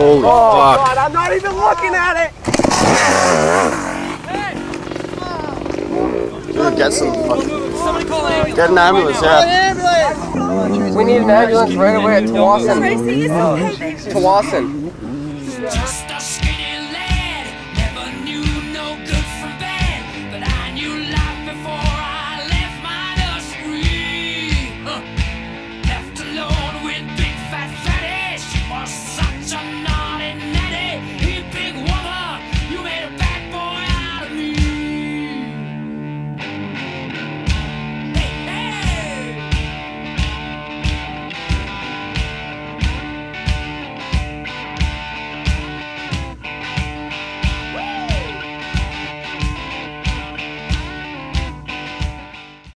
Holy oh, fuck. God, I'm not even looking at it. Get some fucking. Somebody call an. Get an ambulance, yeah. We need an ambulance right away at Tsawwassen. Tracy, it's okay, oh. baby. Tsawwassen.